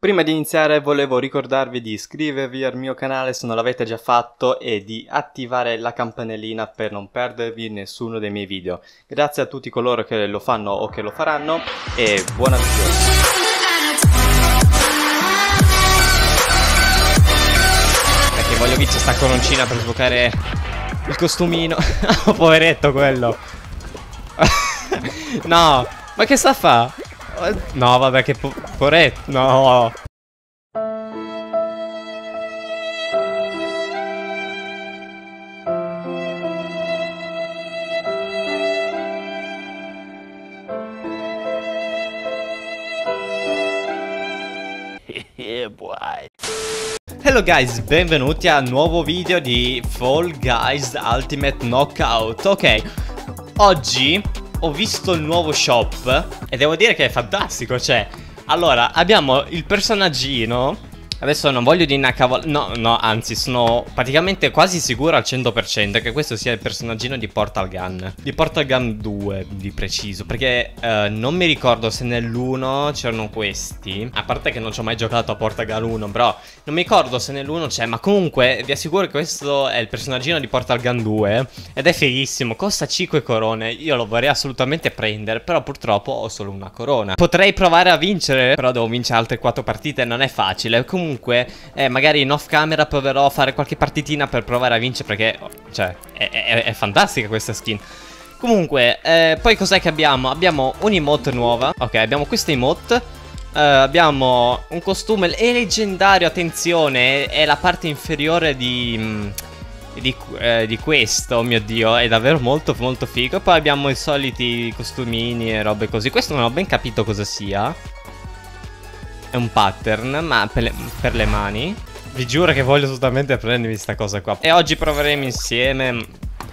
Prima di iniziare volevo ricordarvi di iscrivervi al mio canale se non l'avete già fatto e di attivare la campanellina per non perdervi nessuno dei miei video. Grazie a tutti coloro che lo fanno o che lo faranno e buona visione. Perché voglio vincere sta coroncina per sbloccare il costumino. poveretto quello. no, ma che sta a fa? No, vabbè, che po poretto. No. Hello guys, benvenuti a un nuovo video di Fall Guys Ultimate Knockout Ok, oggi ho visto il nuovo shop e devo dire che è fantastico, cioè Allora, abbiamo il personaggino Adesso non voglio dire una cavolo... No, no, anzi, sono praticamente quasi sicuro al 100% che questo sia il personaggino di Portal Gun. Di Portal Gun 2, di preciso. Perché eh, non mi ricordo se nell'1 c'erano questi. A parte che non ci ho mai giocato a Portal Gun 1, però non mi ricordo se nell'1 c'è. Ma comunque vi assicuro che questo è il personaggino di Portal Gun 2. Ed è fighissimo, costa 5 corone. Io lo vorrei assolutamente prendere, però purtroppo ho solo una corona. Potrei provare a vincere, però devo vincere altre 4 partite, non è facile. Comunque comunque eh, magari in off camera proverò a fare qualche partitina per provare a vincere perché, cioè, è, è, è fantastica questa skin. Comunque, eh, poi cos'è che abbiamo? Abbiamo un'emote nuova, ok, abbiamo questa emote. Uh, abbiamo un costume è leggendario, attenzione, è, la parte inferiore di, mm, di, eh, di, questo, oh mio dio, è davvero molto molto figo. Poi abbiamo i soliti costumini e robe così. Questo non ho ben capito cosa sia. È un pattern, ma per le, per le mani. Vi giuro che voglio assolutamente prendermi questa cosa qua. E oggi proveremo insieme,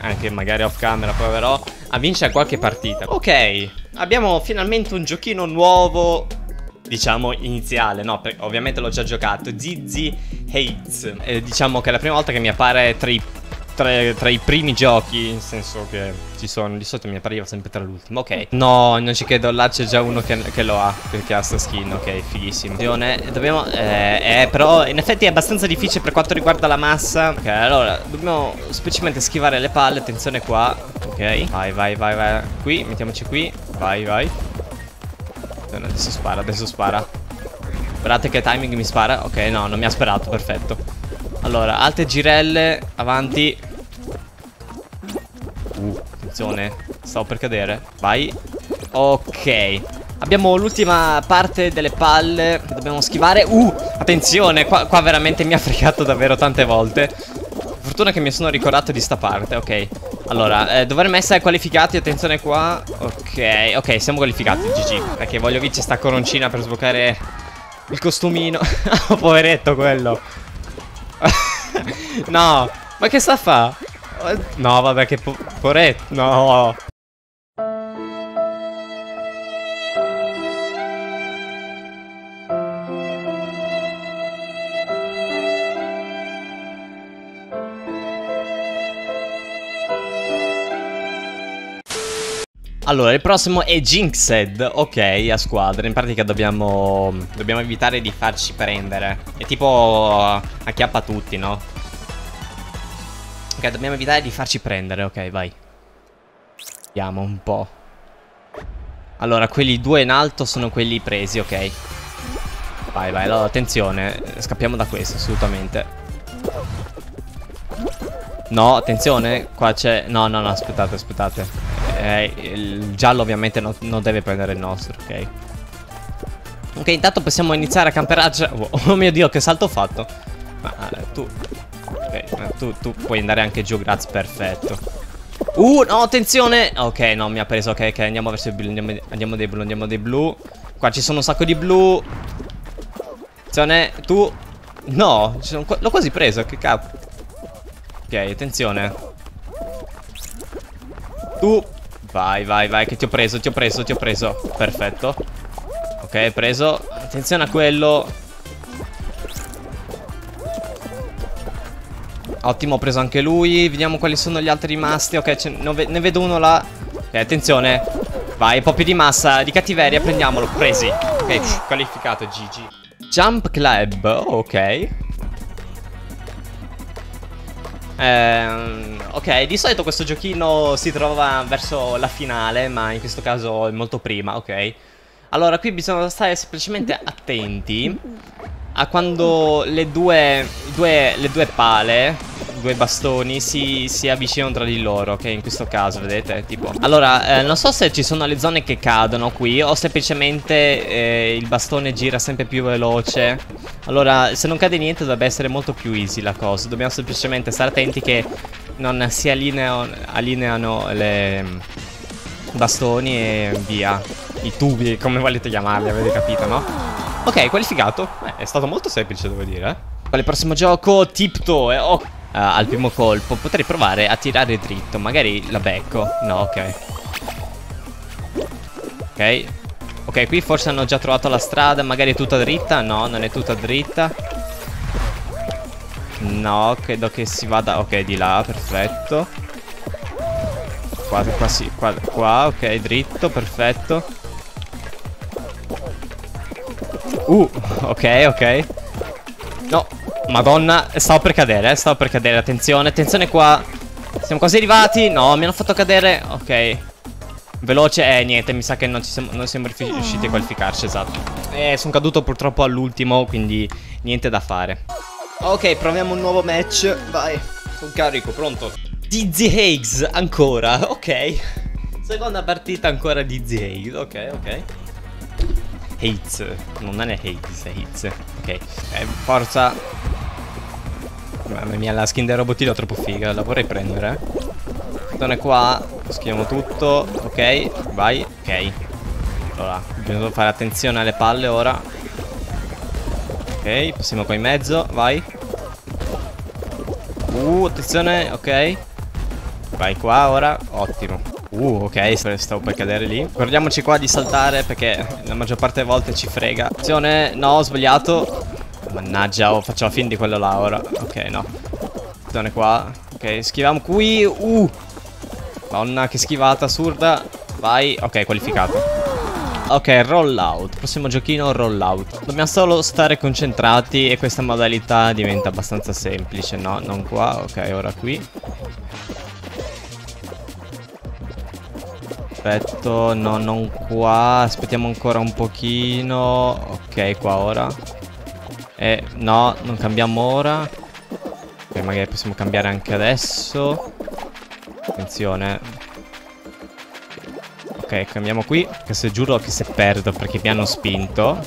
anche magari off camera proverò, a vincere qualche partita. Ok, abbiamo finalmente un giochino nuovo diciamo iniziale, no, ovviamente l'ho già giocato, Zizi Hates, eh, diciamo che è la prima volta che mi appare tra i tra, tra, i primi giochi, nel senso che ci sono, di solito mi appariva sempre tra l'ultimo, ok. No, non ci credo, là c'è già uno che, che, lo ha, perché ha sta skin, ok, fighissimo. Dobbiamo, eh, eh, però in effetti è abbastanza difficile per quanto riguarda la massa. Ok, allora, dobbiamo semplicemente schivare le palle, attenzione qua, ok. Vai, vai, vai, vai, qui, mettiamoci qui, vai, vai. Adesso spara, adesso spara. Guardate che timing mi spara, ok, no, non mi ha sparato, perfetto. Allora, alte girelle, avanti attenzione Stavo per cadere Vai. Ok Abbiamo l'ultima parte delle palle Che dobbiamo schivare. Uh, attenzione qua, qua veramente mi ha fregato davvero tante volte. Fortuna che mi sono ricordato di sta parte Ok. Allora, eh, dovremmo essere qualificati Attenzione qua. Ok, ok, siamo qualificati GG Perché voglio vincere sta coroncina per sbloccare Il costumino. Poveretto quello. No, ma che sta a fa? No, vabbè, che po poretto. No. Allora, il prossimo è Jinxed, ok, a squadra In pratica dobbiamo, dobbiamo evitare di farci prendere È tipo acchiappa tutti, no? Ok, dobbiamo evitare di farci prendere, ok, vai. Vediamo un po' Allora, quelli due in alto sono quelli presi, ok. Vai, vai, allora, attenzione Scappiamo da questo, assolutamente. No, attenzione Qua c'è... No, no, no, aspettate, aspettate. Eh, il giallo ovviamente no, non deve prendere il nostro, ok? Ok, intanto possiamo iniziare a camperaggia oh, oh, mio Dio, che salto ho fatto. Ma eh, tu tu, tu puoi andare anche giù, grazie, perfetto Uh, no, attenzione Ok, no, mi ha preso, ok, ok, andiamo verso il blu Andiamo, andiamo dei blu, andiamo dei blu Qua ci sono un sacco di blu Attenzione, tu No, l'ho quasi preso, che capo Ok, attenzione Tu Vai, vai, vai, che ti ho preso, ti ho preso, ti ho preso. Perfetto. Ok, preso. Attenzione a quello. Ottimo, ho preso anche lui. Vediamo quali sono gli altri rimasti. Ok, ne vedo uno là. Ok, attenzione. Vai, un po' più di massa, di cattiveria, prendiamolo. Presi. Ok, qualificato, GG. Jump Club, ok. Ehm, ok, di solito questo giochino si trova verso la finale, ma in questo caso è molto prima, ok. Allora, qui bisogna stare semplicemente attenti a quando le due, due, le due pale, due bastoni si, si, avvicinano tra di loro, ok? In questo caso, vedete? Tipo. Allora, eh, non so se ci sono le zone che cadono qui o semplicemente eh, il bastone gira sempre più veloce. Allora, se non cade niente dovrebbe essere molto più easy la cosa. Dobbiamo semplicemente stare attenti che non si allineano, allineano le mm, bastoni e via. I tubi, come volete chiamarli, avete capito, no? Ok, qualificato. Eh, è stato molto semplice, devo dire. Quale prossimo gioco? Tiptoe. Oh. Uh, al primo colpo potrei provare a tirare dritto. Magari la becco. No, ok. Ok. Ok, qui forse hanno già trovato la strada. Magari è tutta dritta. No, non è tutta dritta. No, credo che si vada... Ok, di là, perfetto. Qua, qua, sì, qua, qua, ok, dritto, perfetto. Uh, ok, ok. No, madonna, stavo per cadere, eh, stavo per cadere, attenzione, attenzione qua. Siamo quasi arrivati, no, mi hanno fatto cadere, ok. Veloce, eh, niente, mi sa che non, siamo, non siamo riusciti a qualificarci, esatto. Eh, sono caduto purtroppo all'ultimo, quindi niente da fare. Ok, proviamo un nuovo match, vai. Sono carico, pronto. Dizzy Higgs, ancora, ok. Seconda partita ancora Dizzy Higgs, ok, ok. Hates. Non è Hates, è Hates. Ok. Eh, forza. Mamma mia, la skin del robottino è troppo figa. La vorrei prendere. È qua. Schiamo tutto. Ok. Vai. Ok. Allora, bisogna fare attenzione alle palle ora. Ok, passiamo qua in mezzo. Vai. Uh, attenzione. Ok. Vai qua ora. Ottimo. Uh, ok, stavo per cadere lì. Ricordiamoci qua di saltare perché la maggior parte delle volte ci frega. Attenzione, no, ho sbagliato. Mannaggia, oh, faccio la fin di quello là ora. Ok, no. Attenzione qua. Ok, schiviamo qui. Uh. Madonna, che schivata assurda. Vai. Ok, qualificato. Ok, rollout. Prossimo giochino, rollout. Dobbiamo solo stare concentrati e questa modalità diventa abbastanza semplice, no? Non qua. Ok, ora qui. Perfetto, no, non qua. Aspettiamo ancora un pochino. Ok, qua ora. Eh, no, non cambiamo ora. Ok, magari possiamo cambiare anche adesso. Attenzione. Ok, cambiamo qui. Che se giuro che se perdo perché mi hanno spinto.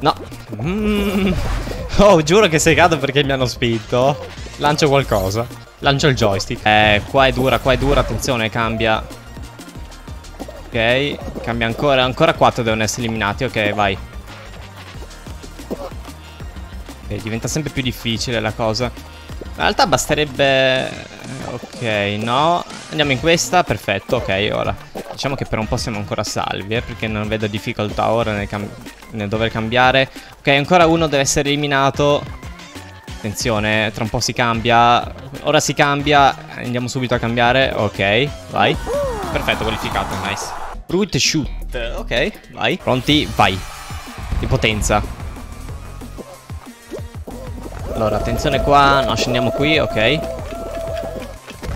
No. Mm. Oh, giuro che se cado perché mi hanno spinto. Lancio qualcosa. Lancio il joystick. Eh, qua è dura, qua è dura. Attenzione, cambia. Ok, cambia ancora. Ancora 4 devono essere eliminati. Ok, vai. Ok, diventa sempre più difficile la cosa. In realtà basterebbe... Ok, no. Andiamo in questa. Perfetto, ok, ora. Diciamo che per un po' siamo ancora salvi, eh, perché non vedo difficoltà ora nel, nel dover cambiare. Ok, ancora uno deve essere eliminato. Attenzione, tra un po' si cambia. Ora si cambia. Andiamo subito a cambiare. Ok, vai. Perfetto, qualificato, nice. Brute shoot. Ok, vai. Pronti? Vai. Di potenza. Allora, attenzione qua. No, scendiamo qui, ok.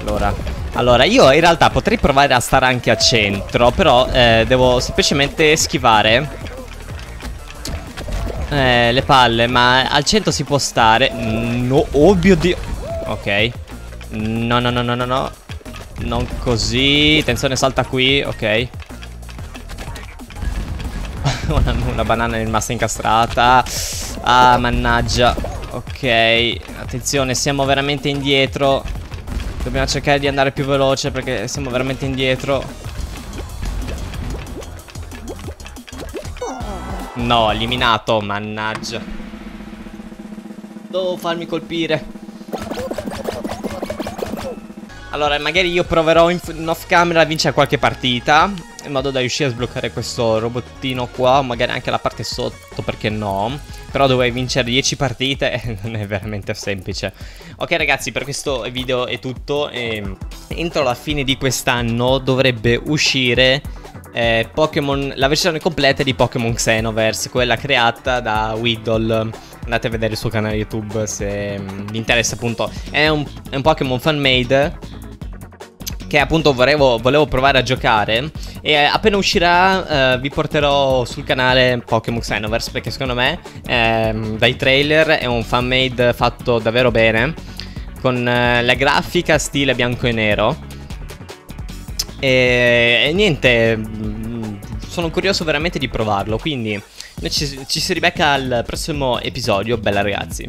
Allora. Allora, io in realtà potrei provare a stare anche a centro, però eh, devo semplicemente schivare eh, le palle, ma al centro si può stare. No, oh mio dio. Ok. No, no, no, no, no, no. Non così. Attenzione, salta qui. Ok. una, una banana è rimasta incastrata. Ah, mannaggia. Ok. Attenzione, siamo veramente indietro. Dobbiamo cercare di andare più veloce perché siamo veramente indietro. No, eliminato, mannaggia. Devo farmi colpire. Allora, magari io proverò in, off camera a vincere qualche partita In modo da riuscire a sbloccare questo robottino qua Magari anche la parte sotto, perché no Però dovrei vincere 10 partite e non è veramente semplice Ok ragazzi, per questo video è tutto e Entro la fine di quest'anno dovrebbe uscire eh, Pokémon, la versione completa di Pokémon Xenoverse, quella creata da Weedle. Andate a vedere il suo canale YouTube se mm, vi interessa appunto. È un, un Pokémon fan-made che appunto volevo, volevo, provare a giocare. E appena uscirà uh, vi porterò sul canale Pokémon Xenoverse perché secondo me ehm, dai trailer è un fan made fatto davvero bene con uh, la grafica stile bianco e nero. E, e niente mm, sono curioso veramente di provarlo quindi ci, ci si ribecca al prossimo episodio bella ragazzi